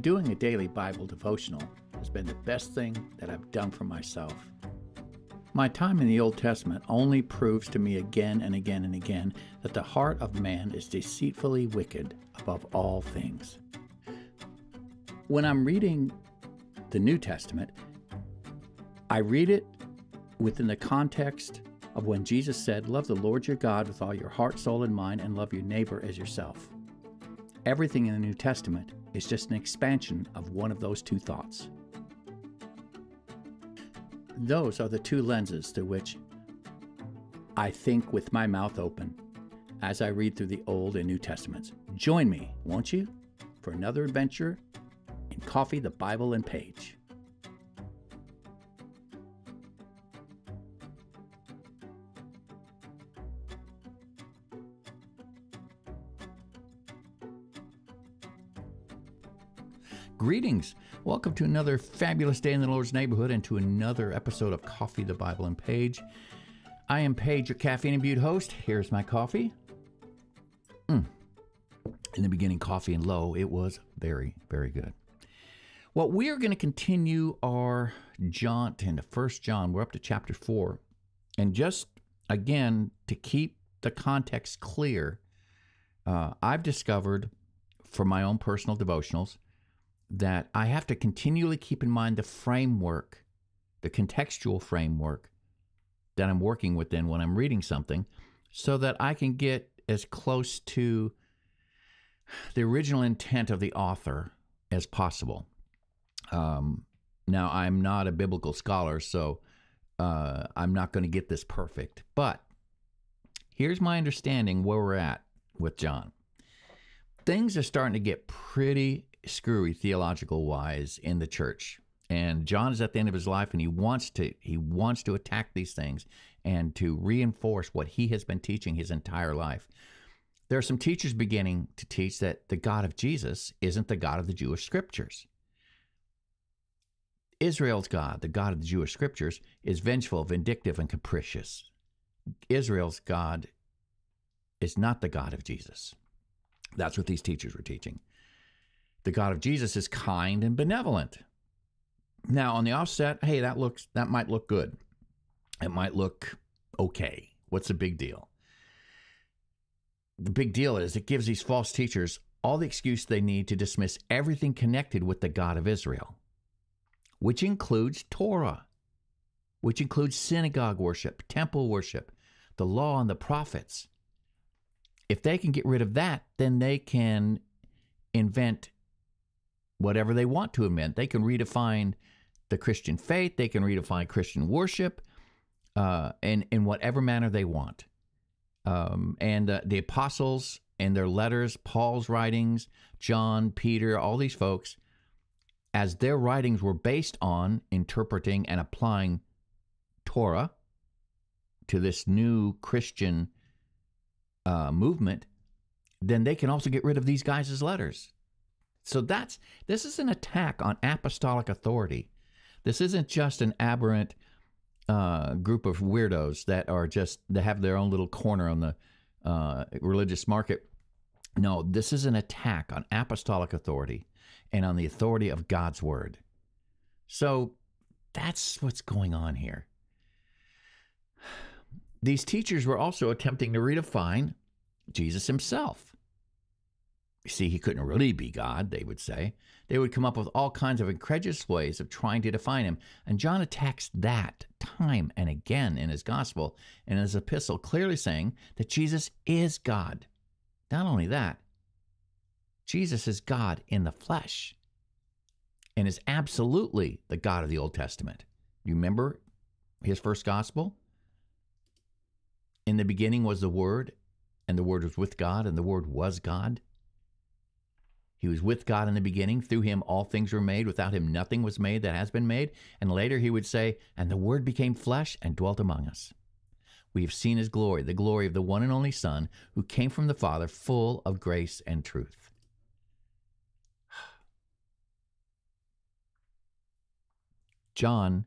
Doing a daily Bible devotional has been the best thing that I've done for myself. My time in the Old Testament only proves to me again and again and again that the heart of man is deceitfully wicked above all things. When I'm reading the New Testament, I read it within the context of when Jesus said, Love the Lord your God with all your heart, soul, and mind, and love your neighbor as yourself. Everything in the New Testament is just an expansion of one of those two thoughts. Those are the two lenses through which I think with my mouth open as I read through the Old and New Testaments. Join me, won't you, for another adventure in Coffee, the Bible, and Paige. Greetings. Welcome to another fabulous day in the Lord's neighborhood and to another episode of Coffee, the Bible, and Paige. I am Paige, your caffeine imbued host. Here's my coffee. Mm. In the beginning, coffee and low, it was very, very good. Well, we are going to continue our jaunt into First John. We're up to chapter 4. And just again, to keep the context clear, uh, I've discovered for my own personal devotionals that I have to continually keep in mind the framework, the contextual framework that I'm working within when I'm reading something, so that I can get as close to the original intent of the author as possible. Um, now, I'm not a biblical scholar, so uh, I'm not going to get this perfect, but here's my understanding where we're at with John. Things are starting to get pretty screwy theological wise in the church. And John is at the end of his life and he wants to he wants to attack these things and to reinforce what he has been teaching his entire life. There are some teachers beginning to teach that the God of Jesus isn't the God of the Jewish scriptures. Israel's God, the God of the Jewish scriptures, is vengeful, vindictive, and capricious. Israel's God is not the God of Jesus. That's what these teachers were teaching. The God of Jesus is kind and benevolent. Now, on the offset, hey, that looks that might look good. It might look okay. What's the big deal? The big deal is it gives these false teachers all the excuse they need to dismiss everything connected with the God of Israel, which includes Torah, which includes synagogue worship, temple worship, the law and the prophets. If they can get rid of that, then they can invent whatever they want to invent. They can redefine the Christian faith, they can redefine Christian worship uh, in, in whatever manner they want. Um, and uh, the apostles and their letters, Paul's writings, John, Peter, all these folks, as their writings were based on interpreting and applying Torah to this new Christian uh, movement, then they can also get rid of these guys' letters. So that's this is an attack on apostolic authority. This isn't just an aberrant uh, group of weirdos that are just that have their own little corner on the uh, religious market. No, this is an attack on apostolic authority and on the authority of God's word. So that's what's going on here. These teachers were also attempting to redefine Jesus himself. You see, he couldn't really be God, they would say. They would come up with all kinds of incredulous ways of trying to define him. And John attacks that time and again in his gospel and his epistle, clearly saying that Jesus is God. Not only that, Jesus is God in the flesh and is absolutely the God of the Old Testament. You remember his first gospel? In the beginning was the Word, and the Word was with God, and the Word was God. He was with God in the beginning. Through him, all things were made. Without him, nothing was made that has been made. And later he would say, And the Word became flesh and dwelt among us. We have seen his glory, the glory of the one and only Son, who came from the Father, full of grace and truth. John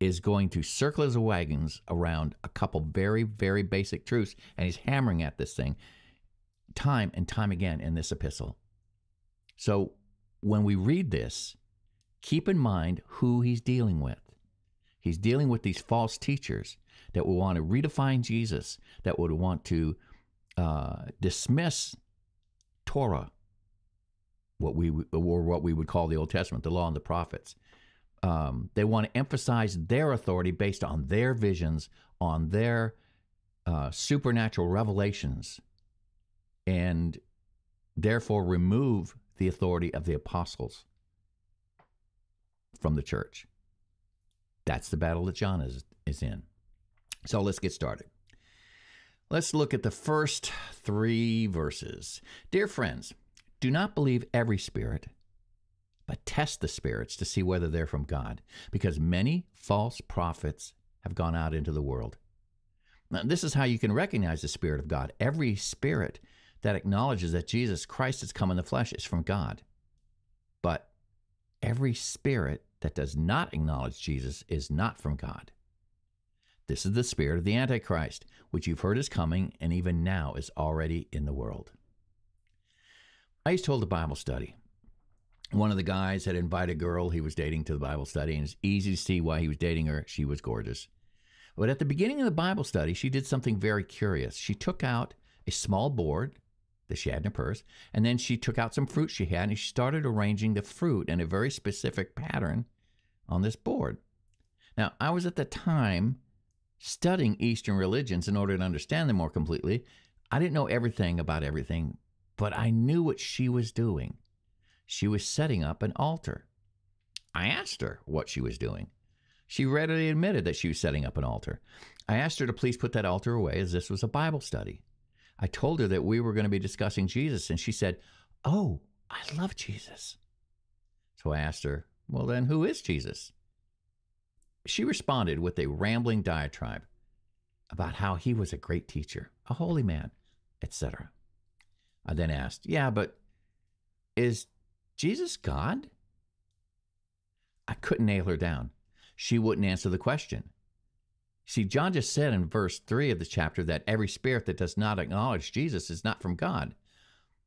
is going to circle his wagons around a couple very, very basic truths, and he's hammering at this thing time and time again in this epistle. So when we read this, keep in mind who he's dealing with. He's dealing with these false teachers that would want to redefine Jesus, that would want to uh, dismiss Torah, what we or what we would call the Old Testament, the Law and the Prophets. Um, they want to emphasize their authority based on their visions, on their uh, supernatural revelations, and therefore remove the authority of the apostles from the church. That's the battle that John is, is in. So let's get started. Let's look at the first three verses. Dear friends, do not believe every spirit, but test the spirits to see whether they're from God, because many false prophets have gone out into the world. Now, this is how you can recognize the Spirit of God. Every spirit that acknowledges that Jesus Christ has come in the flesh is from God. But every spirit that does not acknowledge Jesus is not from God. This is the spirit of the Antichrist, which you've heard is coming and even now is already in the world. I used to hold a Bible study. One of the guys had invited a girl he was dating to the Bible study, and it's easy to see why he was dating her. She was gorgeous. But at the beginning of the Bible study, she did something very curious. She took out a small board that she had in her purse, and then she took out some fruit she had, and she started arranging the fruit in a very specific pattern on this board. Now, I was at the time studying Eastern religions in order to understand them more completely. I didn't know everything about everything, but I knew what she was doing. She was setting up an altar. I asked her what she was doing. She readily admitted that she was setting up an altar. I asked her to please put that altar away as this was a Bible study. I told her that we were going to be discussing Jesus, and she said, Oh, I love Jesus. So I asked her, Well, then who is Jesus? She responded with a rambling diatribe about how he was a great teacher, a holy man, etc. I then asked, Yeah, but is Jesus God? I couldn't nail her down. She wouldn't answer the question. See, John just said in verse 3 of the chapter that every spirit that does not acknowledge Jesus is not from God.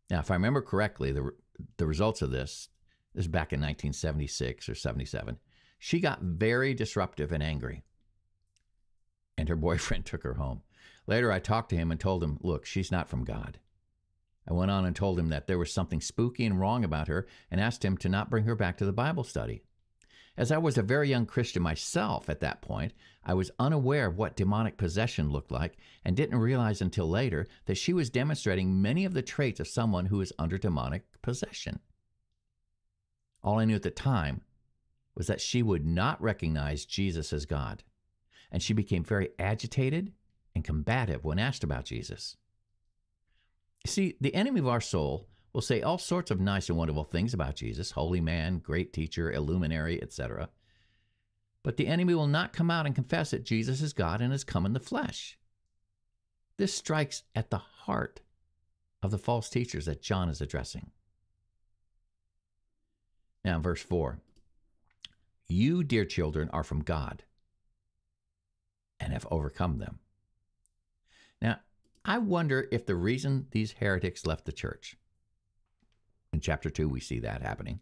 Now, if I remember correctly, the, the results of this, this is back in 1976 or 77, she got very disruptive and angry. And her boyfriend took her home. Later, I talked to him and told him, look, she's not from God. I went on and told him that there was something spooky and wrong about her and asked him to not bring her back to the Bible study. As I was a very young Christian myself at that point, I was unaware of what demonic possession looked like and didn't realize until later that she was demonstrating many of the traits of someone who is under demonic possession. All I knew at the time was that she would not recognize Jesus as God, and she became very agitated and combative when asked about Jesus. You see, the enemy of our soul will say all sorts of nice and wonderful things about Jesus holy man, great teacher, illuminary, etc. But the enemy will not come out and confess that Jesus is God and has come in the flesh. This strikes at the heart of the false teachers that John is addressing. Now, verse 4 you, dear children, are from God and have overcome them. Now, I wonder if the reason these heretics left the church, in chapter 2, we see that happening,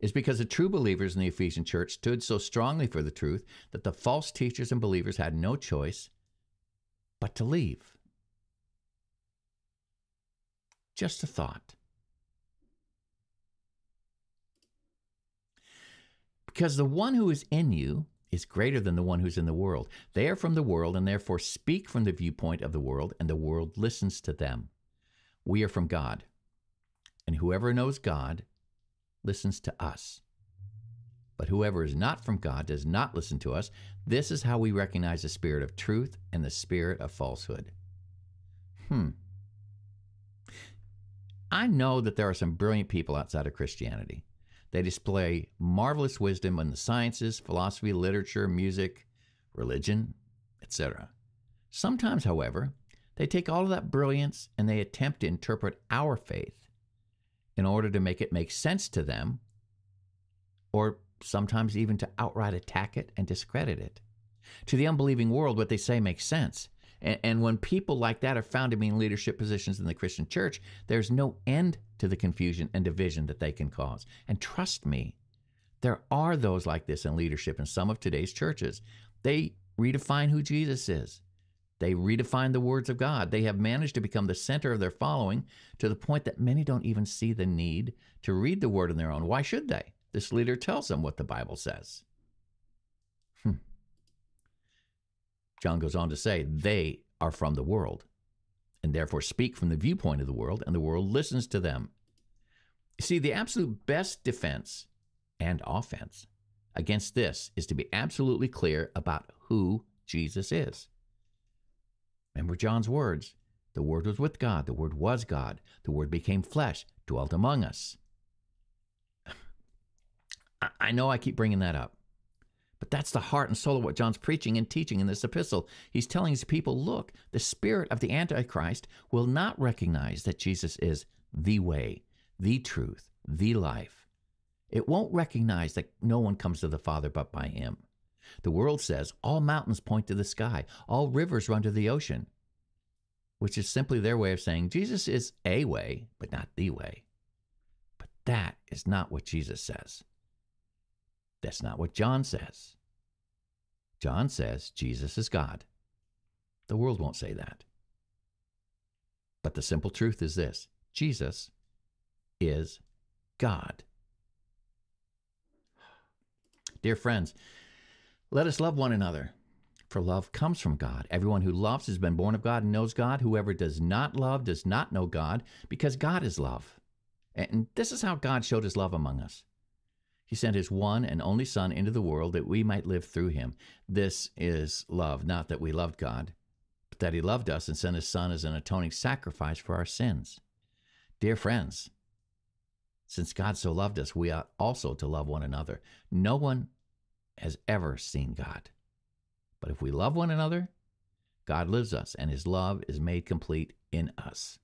is because the true believers in the Ephesian church stood so strongly for the truth that the false teachers and believers had no choice but to leave. Just a thought. Because the one who is in you is greater than the one who's in the world. They are from the world and therefore speak from the viewpoint of the world, and the world listens to them. We are from God. And whoever knows God listens to us. But whoever is not from God does not listen to us. This is how we recognize the spirit of truth and the spirit of falsehood. Hmm. I know that there are some brilliant people outside of Christianity. They display marvelous wisdom in the sciences, philosophy, literature, music, religion, etc. Sometimes, however, they take all of that brilliance and they attempt to interpret our faith in order to make it make sense to them, or sometimes even to outright attack it and discredit it. To the unbelieving world, what they say makes sense, And, and when people like that are found to be in leadership positions in the Christian church, there's no end to the confusion and division that they can cause. And trust me, there are those like this in leadership in some of today's churches. They redefine who Jesus is. They redefine the words of God. They have managed to become the center of their following to the point that many don't even see the need to read the word on their own. Why should they? This leader tells them what the Bible says. Hmm. John goes on to say, they are from the world and therefore speak from the viewpoint of the world, and the world listens to them. You see, the absolute best defense and offense against this is to be absolutely clear about who Jesus is. Remember John's words the Word was with God, the Word was God, the Word became flesh, dwelt among us. I know I keep bringing that up, but that's the heart and soul of what John's preaching and teaching in this epistle. He's telling his people look, the spirit of the Antichrist will not recognize that Jesus is the way, the truth, the life. It won't recognize that no one comes to the Father but by him. The world says all mountains point to the sky, all rivers run to the ocean, which is simply their way of saying Jesus is a way, but not the way. But that is not what Jesus says. That's not what John says. John says Jesus is God. The world won't say that. But the simple truth is this Jesus is God. Dear friends, let us love one another, for love comes from God. Everyone who loves has been born of God and knows God. Whoever does not love does not know God, because God is love. And this is how God showed his love among us. He sent his one and only Son into the world that we might live through him. This is love, not that we loved God, but that he loved us and sent his Son as an atoning sacrifice for our sins. Dear friends, since God so loved us, we ought also to love one another. No one has ever seen God. But if we love one another, God lives us, and his love is made complete in us.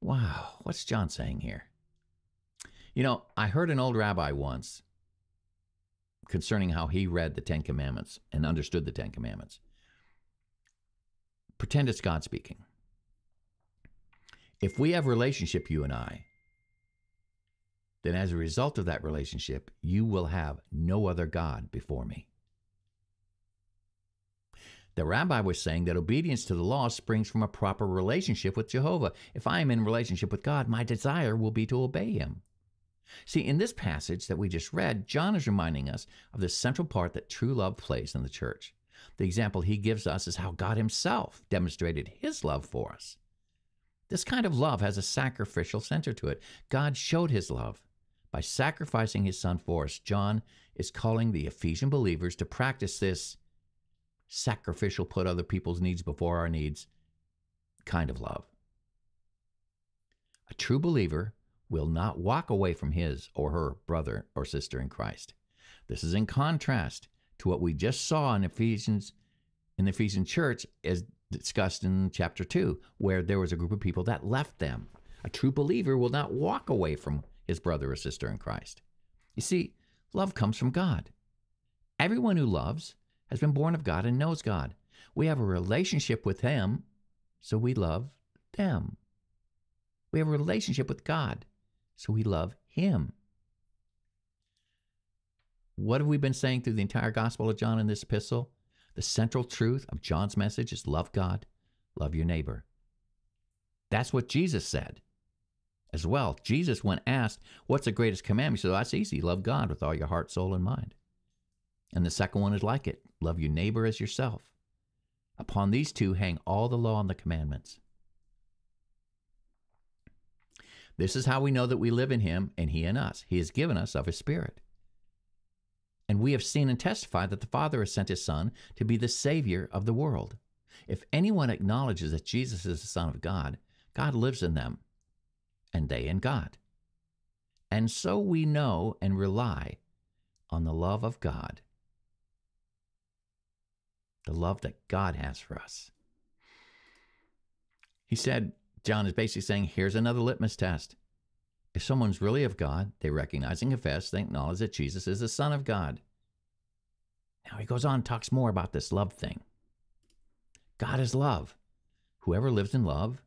Wow, what's John saying here? You know, I heard an old rabbi once concerning how he read the Ten Commandments and understood the Ten Commandments. Pretend it's God speaking. If we have relationship, you and I, then as a result of that relationship, you will have no other God before me. The rabbi was saying that obedience to the law springs from a proper relationship with Jehovah. If I am in relationship with God, my desire will be to obey him. See, in this passage that we just read, John is reminding us of the central part that true love plays in the church. The example he gives us is how God himself demonstrated his love for us. This kind of love has a sacrificial center to it. God showed his love by sacrificing his son for us, John is calling the Ephesian believers to practice this sacrificial, put other people's needs before our needs kind of love. A true believer will not walk away from his or her brother or sister in Christ. This is in contrast to what we just saw in Ephesians in the Ephesian church as discussed in chapter 2 where there was a group of people that left them. A true believer will not walk away from his brother or sister in Christ. You see, love comes from God. Everyone who loves has been born of God and knows God. We have a relationship with Him, so we love them. We have a relationship with God, so we love Him. What have we been saying through the entire Gospel of John in this epistle? The central truth of John's message is love God, love your neighbor. That's what Jesus said as well. Jesus, when asked, What's the greatest commandment? He said, That's easy. Love God with all your heart, soul, and mind. And the second one is like it love your neighbor as yourself. Upon these two hang all the law and the commandments. This is how we know that we live in Him and He in us. He has given us of His Spirit. And we have seen and testified that the Father has sent His Son to be the Savior of the world. If anyone acknowledges that Jesus is the Son of God, God lives in them and they in God. And so we know and rely on the love of God, the love that God has for us. He said, John is basically saying, here's another litmus test. If someone's really of God, they recognize and confess, they acknowledge that Jesus is the Son of God. Now he goes on, talks more about this love thing. God is love. Whoever lives in love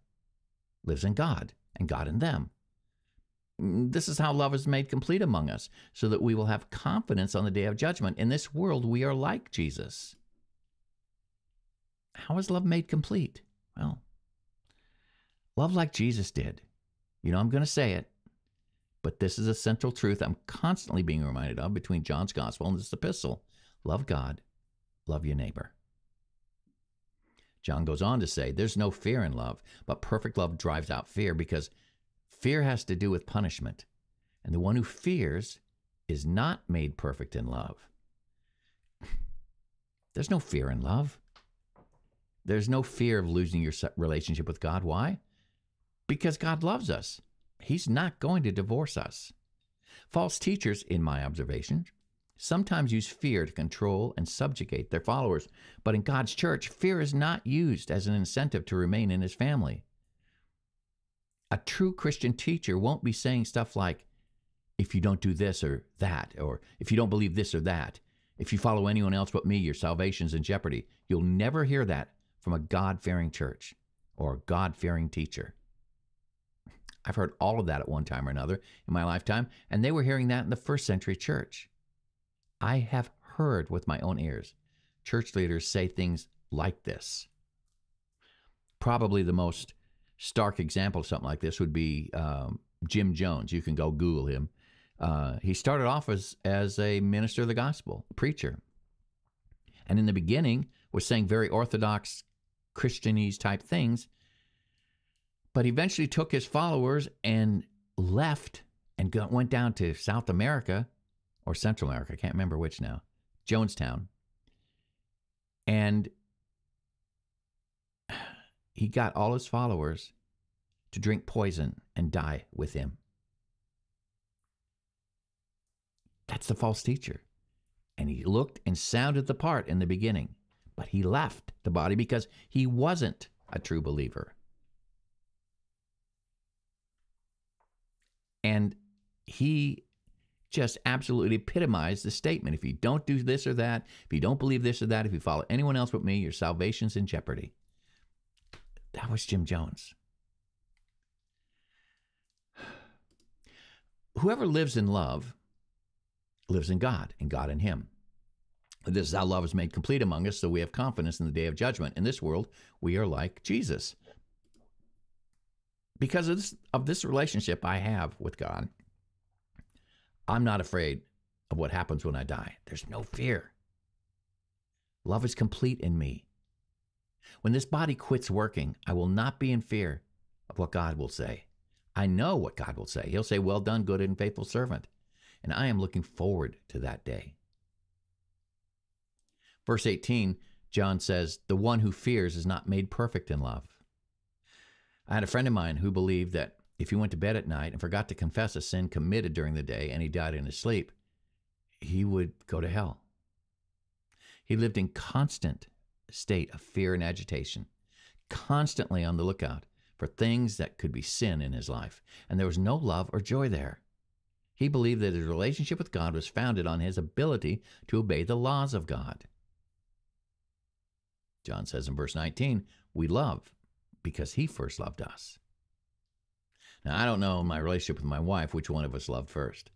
lives in God, and God in them. Mm, this is how love is made complete among us, so that we will have confidence on the day of judgment. In this world, we are like Jesus. How is love made complete? Well, love like Jesus did. You know, I'm going to say it, but this is a central truth I'm constantly being reminded of between John's gospel and this epistle. Love God, love your neighbor. John goes on to say, There's no fear in love, but perfect love drives out fear because fear has to do with punishment. And the one who fears is not made perfect in love. There's no fear in love. There's no fear of losing your relationship with God. Why? Because God loves us. He's not going to divorce us. False teachers, in my observation, sometimes use fear to control and subjugate their followers. But in God's church, fear is not used as an incentive to remain in his family. A true Christian teacher won't be saying stuff like, if you don't do this or that, or if you don't believe this or that, if you follow anyone else but me, your salvation's in jeopardy. You'll never hear that from a God fearing church or a God fearing teacher. I've heard all of that at one time or another in my lifetime, and they were hearing that in the first century church. I have heard with my own ears church leaders say things like this. Probably the most stark example of something like this would be um, Jim Jones. You can go Google him. Uh, he started off as, as a minister of the gospel, preacher. And in the beginning was saying very orthodox Christianese type things, but eventually took his followers and left and went down to South America or Central America, I can't remember which now, Jonestown. And he got all his followers to drink poison and die with him. That's the false teacher. And he looked and sounded the part in the beginning, but he left the body because he wasn't a true believer. And he just absolutely epitomized the statement. If you don't do this or that, if you don't believe this or that, if you follow anyone else but me, your salvation's in jeopardy. That was Jim Jones. Whoever lives in love lives in God, and God in him. This is how love is made complete among us, so we have confidence in the day of judgment. In this world, we are like Jesus. Because of this, of this relationship I have with God, I'm not afraid of what happens when I die. There's no fear. Love is complete in me. When this body quits working, I will not be in fear of what God will say. I know what God will say. He'll say, Well done, good and faithful servant. And I am looking forward to that day. Verse 18, John says, The one who fears is not made perfect in love. I had a friend of mine who believed that if he went to bed at night and forgot to confess a sin committed during the day and he died in his sleep, he would go to hell. He lived in constant state of fear and agitation, constantly on the lookout for things that could be sin in his life, and there was no love or joy there. He believed that his relationship with God was founded on his ability to obey the laws of God. John says in verse 19, We love because he first loved us. Now, I don't know in my relationship with my wife which one of us loved first,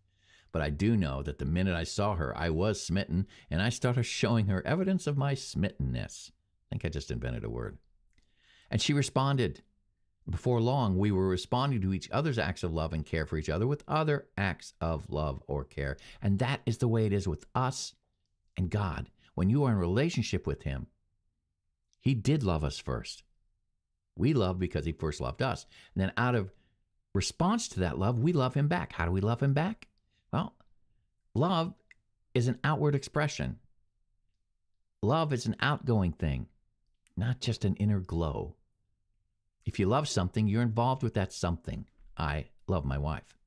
but I do know that the minute I saw her, I was smitten, and I started showing her evidence of my smittenness. I think I just invented a word. And she responded. Before long, we were responding to each other's acts of love and care for each other with other acts of love or care. And that is the way it is with us and God. When you are in relationship with Him, He did love us first. We love because He first loved us. And then out of response to that love, we love him back. How do we love him back? Well, love is an outward expression. Love is an outgoing thing, not just an inner glow. If you love something, you're involved with that something. I love my wife.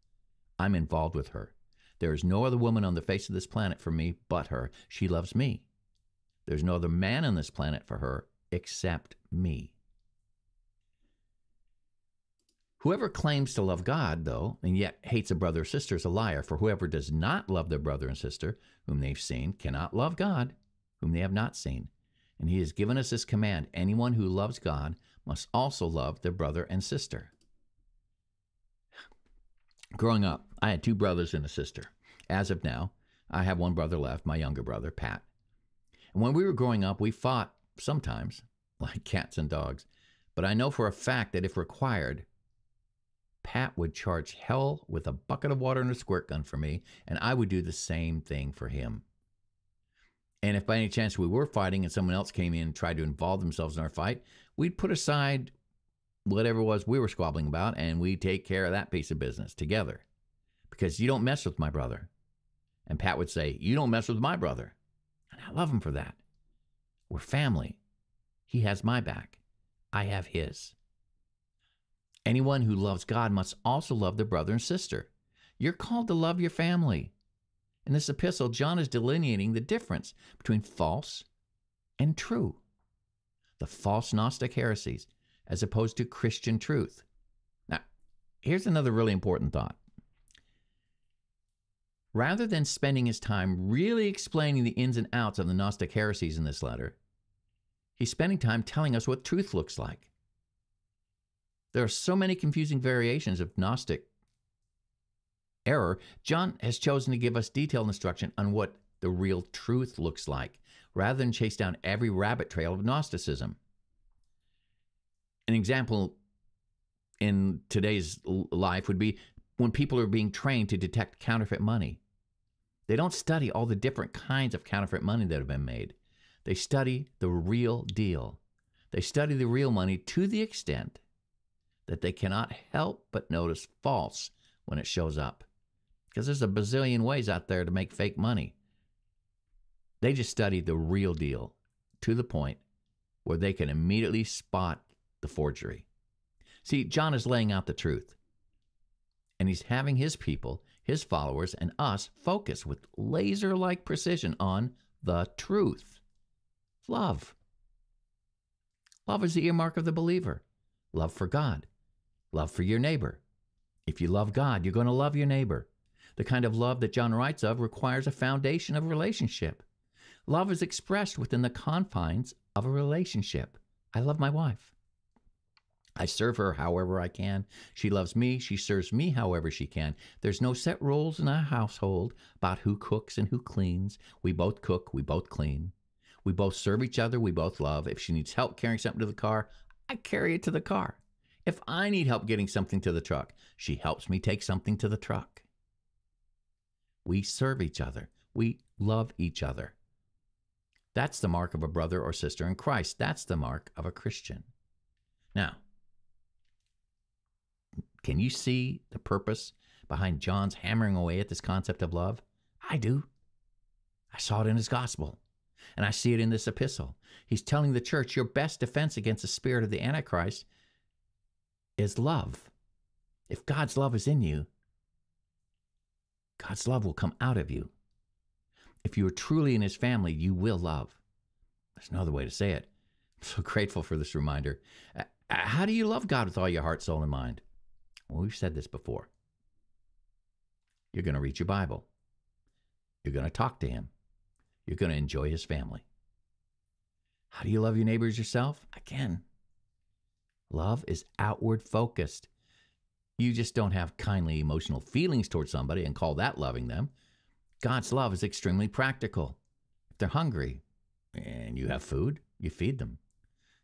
I'm involved with her. There is no other woman on the face of this planet for me but her. She loves me. There's no other man on this planet for her except me. Whoever claims to love God, though, and yet hates a brother or sister is a liar, for whoever does not love their brother and sister, whom they've seen, cannot love God, whom they have not seen. And he has given us this command anyone who loves God must also love their brother and sister. Growing up, I had two brothers and a sister. As of now, I have one brother left, my younger brother, Pat. And when we were growing up, we fought sometimes, like cats and dogs. But I know for a fact that if required, Pat would charge hell with a bucket of water and a squirt gun for me, and I would do the same thing for him. And if by any chance we were fighting and someone else came in and tried to involve themselves in our fight, we'd put aside whatever it was we were squabbling about and we'd take care of that piece of business together. Because you don't mess with my brother. And Pat would say, You don't mess with my brother. And I love him for that. We're family. He has my back, I have his. Anyone who loves God must also love their brother and sister. You're called to love your family. In this epistle, John is delineating the difference between false and true, the false Gnostic heresies, as opposed to Christian truth. Now, here's another really important thought. Rather than spending his time really explaining the ins and outs of the Gnostic heresies in this letter, he's spending time telling us what truth looks like. There are so many confusing variations of Gnostic error, John has chosen to give us detailed instruction on what the real truth looks like, rather than chase down every rabbit trail of Gnosticism. An example in today's life would be when people are being trained to detect counterfeit money. They don't study all the different kinds of counterfeit money that have been made. They study the real deal. They study the real money to the extent that they cannot help but notice false when it shows up because there's a bazillion ways out there to make fake money. They just study the real deal to the point where they can immediately spot the forgery. See, John is laying out the truth. And he's having his people, his followers, and us focus with laser like precision on the truth love. Love is the earmark of the believer love for God, love for your neighbor. If you love God, you're going to love your neighbor. The kind of love that John writes of requires a foundation of relationship. Love is expressed within the confines of a relationship. I love my wife. I serve her however I can. She loves me. She serves me however she can. There's no set rules in our household about who cooks and who cleans. We both cook, we both clean. We both serve each other, we both love. If she needs help carrying something to the car, I carry it to the car. If I need help getting something to the truck, she helps me take something to the truck. We serve each other. We love each other. That's the mark of a brother or sister in Christ. That's the mark of a Christian. Now, can you see the purpose behind John's hammering away at this concept of love? I do. I saw it in his gospel, and I see it in this epistle. He's telling the church your best defense against the spirit of the Antichrist is love. If God's love is in you, God's love will come out of you. If you are truly in his family, you will love. There's no other way to say it. I'm so grateful for this reminder. Uh, how do you love God with all your heart, soul, and mind? Well, we've said this before. You're going to read your Bible. You're going to talk to him. You're going to enjoy his family. How do you love your neighbors yourself? Again, love is outward focused. You just don't have kindly emotional feelings towards somebody and call that loving them. God's love is extremely practical. If they're hungry and you have food, you feed them.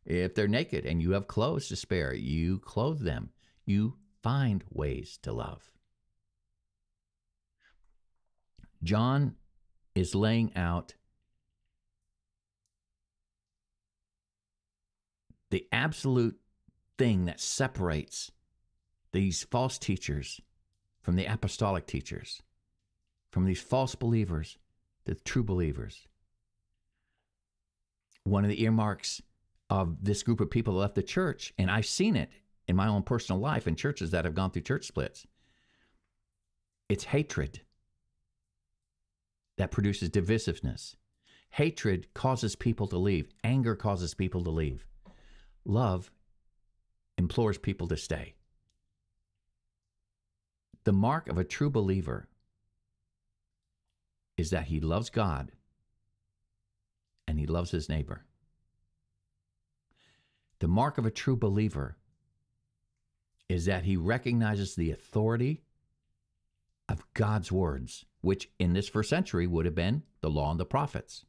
If they're naked and you have clothes to spare, you clothe them. You find ways to love. John is laying out the absolute thing that separates these false teachers from the apostolic teachers, from these false believers, the true believers. One of the earmarks of this group of people that left the church, and I've seen it in my own personal life in churches that have gone through church splits, it's hatred that produces divisiveness. Hatred causes people to leave. Anger causes people to leave. Love implores people to stay. The mark of a true believer is that he loves God and he loves his neighbor. The mark of a true believer is that he recognizes the authority of God's words, which in this first century would have been the law and the prophets.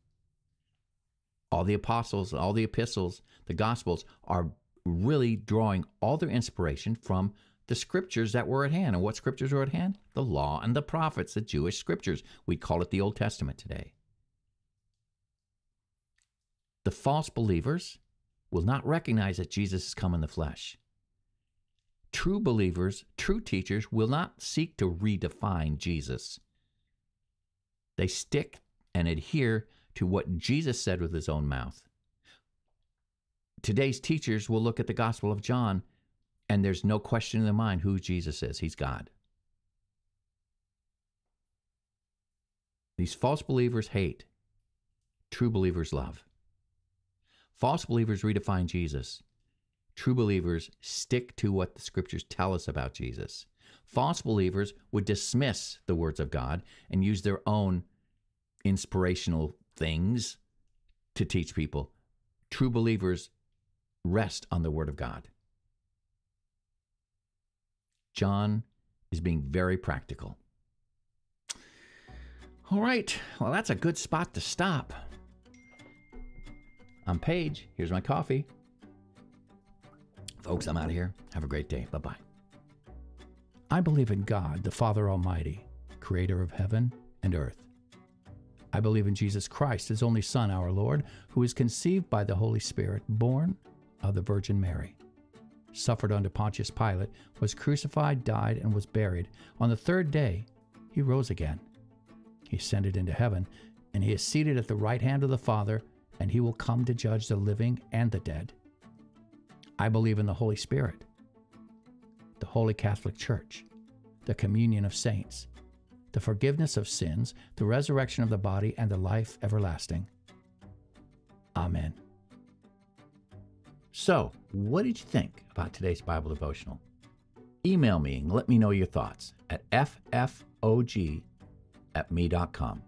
All the apostles, all the epistles, the gospels are really drawing all their inspiration from the scriptures that were at hand. And what scriptures were at hand? The law and the prophets, the Jewish scriptures. We call it the Old Testament today. The false believers will not recognize that Jesus has come in the flesh. True believers, true teachers will not seek to redefine Jesus. They stick and adhere to what Jesus said with his own mouth. Today's teachers will look at the Gospel of John, and there's no question in their mind who Jesus is. He's God. These false believers hate, true believers love. False believers redefine Jesus. True believers stick to what the scriptures tell us about Jesus. False believers would dismiss the words of God and use their own inspirational things to teach people. True believers rest on the word of God. John is being very practical. All right, well, that's a good spot to stop. I'm Paige. Here's my coffee. Folks, I'm out of here. Have a great day. Bye bye. I believe in God, the Father Almighty, creator of heaven and earth. I believe in Jesus Christ, his only Son, our Lord, who is conceived by the Holy Spirit, born of the Virgin Mary, suffered under Pontius Pilate, was crucified, died, and was buried. On the third day, he rose again. He ascended into heaven, and he is seated at the right hand of the Father, and he will come to judge the living and the dead. I believe in the Holy Spirit, the Holy Catholic Church, the communion of saints, the forgiveness of sins, the resurrection of the body, and the life everlasting. Amen. So, what did you think about today's Bible devotional? Email me and let me know your thoughts at ffog at me.com.